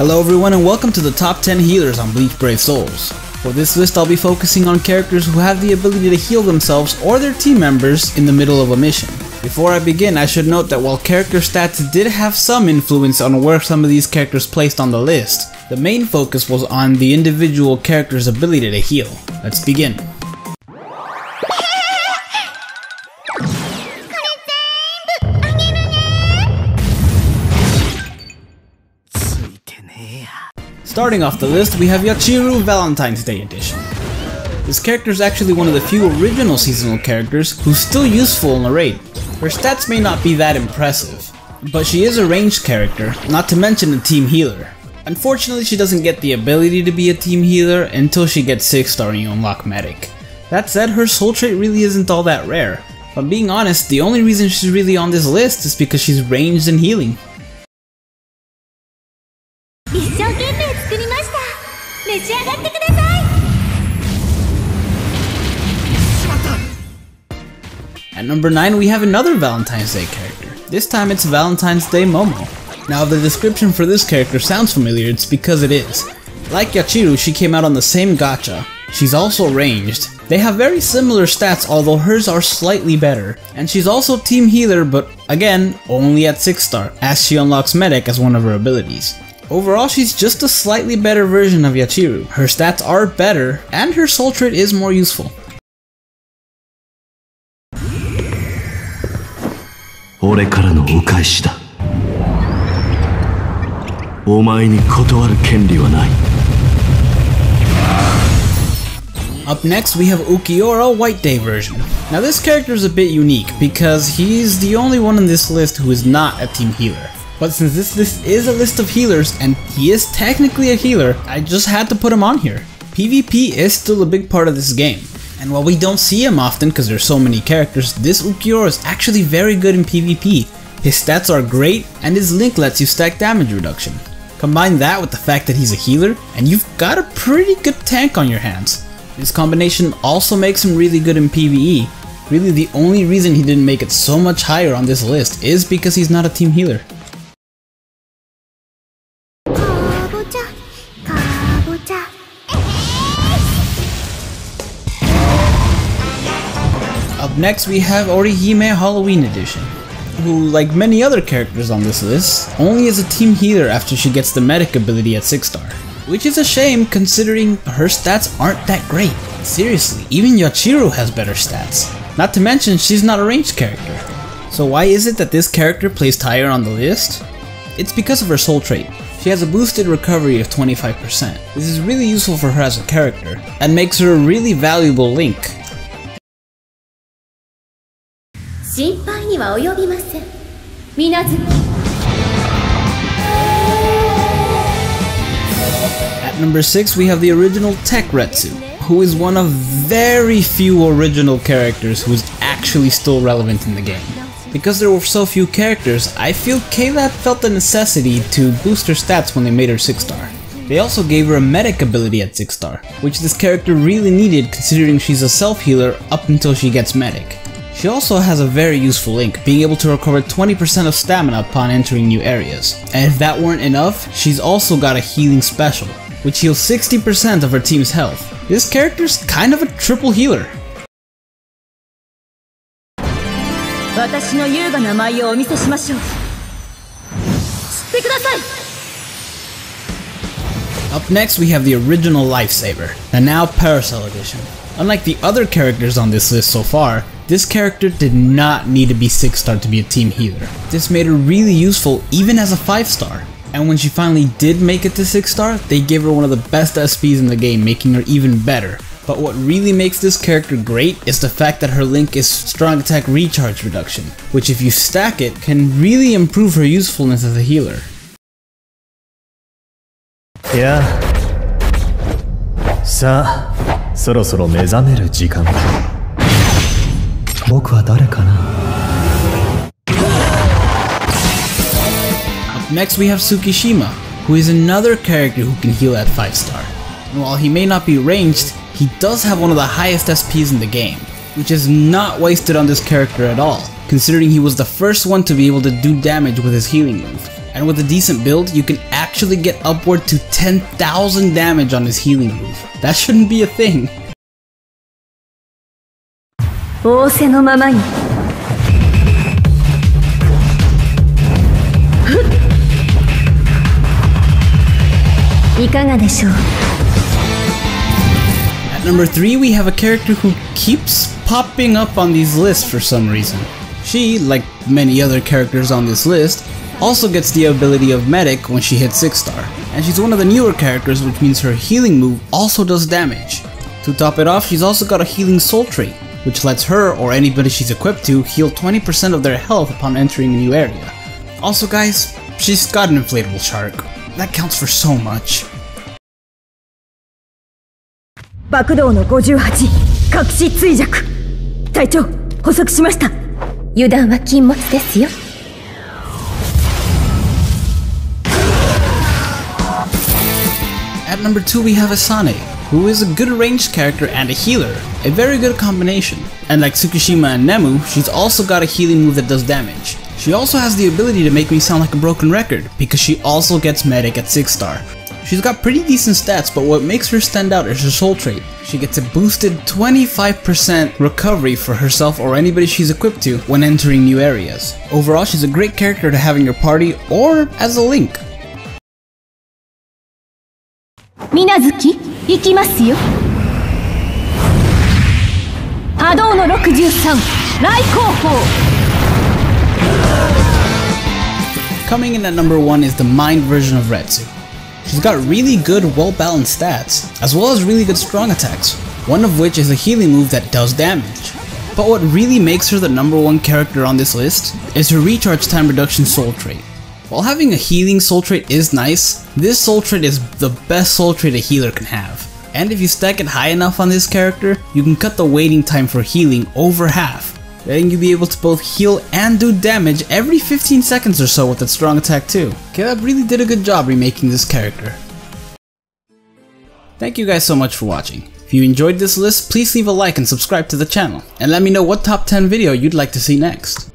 Hello everyone and welcome to the top 10 healers on Bleach Brave Souls. For this list I'll be focusing on characters who have the ability to heal themselves or their team members in the middle of a mission. Before I begin, I should note that while character stats did have some influence on where some of these characters placed on the list, the main focus was on the individual character's ability to heal. Let's begin. Starting off the list, we have Yachiru Valentine's Day Edition. This character is actually one of the few original seasonal characters who's still useful in a raid. Her stats may not be that impressive, but she is a ranged character, not to mention a team healer. Unfortunately, she doesn't get the ability to be a team healer until she gets 6 star and you unlock Medic. That said, her soul trait really isn't all that rare. But being honest, the only reason she's really on this list is because she's ranged and healing. Number 9 we have another Valentine's Day character. This time it's Valentine's Day Momo. Now if the description for this character sounds familiar, it's because it is. Like Yachiru, she came out on the same gacha. She's also ranged. They have very similar stats although hers are slightly better. And she's also team healer but again, only at 6 star, as she unlocks medic as one of her abilities. Overall, she's just a slightly better version of Yachiru. Her stats are better, and her soul trait is more useful. 俺からのお返しだお前に断る権利はない Up next we have Ulquiorra White Day version. Now this character is a bit unique because he's the only one on this list who is not a team healer. But since this list is a list of healers and he is technically a healer, I just had to put him on here. PvP is still a big part of this game, and while we don't see him often because there's so many characters, this Ulquiorra is actually very good in PvP. His stats are great and his link lets you stack damage reduction. Combine that with the fact that he's a healer and you've got a pretty good tank on your hands. This combination also makes him really good in PvE. Really the only reason he didn't make it so much higher on this list is because he's not a team healer. Next we have Orihime Halloween Edition, who, like many other characters on this list, only is a team healer after she gets the medic ability at 6 star. Which is a shame considering her stats aren't that great. Seriously, even Yachiru has better stats. Not to mention she's not a ranged character. So why is it that this character placed higher on the list? It's because of her soul trait. She has a boosted recovery of 25%. This is really useful for her as a character, and makes her a really valuable link At number 6 we have the original Tekretsu, who is one of very few original characters who is actually still relevant in the game. Because there were so few characters, I feel KLab felt the necessity to boost her stats when they made her 6 star. They also gave her a medic ability at 6 star, which this character really needed considering she's a self healer up until she gets medic. She also has a very useful link, being able to recover 20% of stamina upon entering new areas. And if that weren't enough, she's also got a healing special, which heals 60% of her team's health. This character's kind of a triple healer. 私の優雅な舞をお見せしましょう吸ってください Up next, we have the original Lifesaver, the now Paracel edition. Unlike the other characters on this list so far, this character did not need to be 6 star to be a team healer. This made her really useful even as a 5 star. And when she finally did make it to 6 star, they gave her one of the best SPs in the game, making her even better. But what really makes this character great is the fact that her link is strong attack recharge reduction, which if you stack it, can really improve her usefulness as a healer. いやさあそろそろ目覚める時間だ 僕は誰かな Up next we have Tsukishima, who is another character who can heal at 5 star. And while he may not be ranged, he does have one of the highest SPs in the game, which is not wasted on this character at all, considering he was the first one to be able to do damage with his healing move. And with a decent build, you can actually get upward to 10,000 damage on his healing move. That shouldn't be a thing. 仰せのままにふっいかがでしょう At number 3, we have a character who keeps popping up on these lists for some reason. She, like many other characters on this list, also gets the ability of Medic when she hits 6 star, and she's one of the newer characters which means her healing move also does damage. To top it off, she's also got a healing soul trait, which lets her or anybody she's equipped to heal 20% of their health upon entering a new area. Also guys, she's got an inflatable shark. That counts for so much. At number 2 we have Isane, who is a good ranged character and a healer, a very good combination. And like Tsukishima and Nemu, she's also got a healing move that does damage. She also has the ability to make me sound like a broken record, because she also gets medic at 6 star. She's got pretty decent stats, but what makes her stand out is her soul trait. She gets a boosted 25% recovery for herself or anybody she's equipped to when entering new areas. Overall, she's a great character to have in your party or as a link. Minazuki? 行きますよ破道の63雷吼炮 Coming in at number 1 is the Mind version of Retsu. She's got really good, well-balanced stats, as well as really good strong attacks, one of which is a healing move that does damage. But what really makes her the number one character on this list is her recharge time reduction soul trait. While having a healing soul trait is nice, this soul trait is the best soul trait a healer can have. And if you stack it high enough on this character, you can cut the waiting time for healing over half, letting you be able to both heal and do damage every 15 seconds or so with that strong attack too. KLab really did a good job remaking this character. Thank you guys so much for watching. If you enjoyed this list, please leave a like and subscribe to the channel, and let me know what top 10 video you'd like to see next.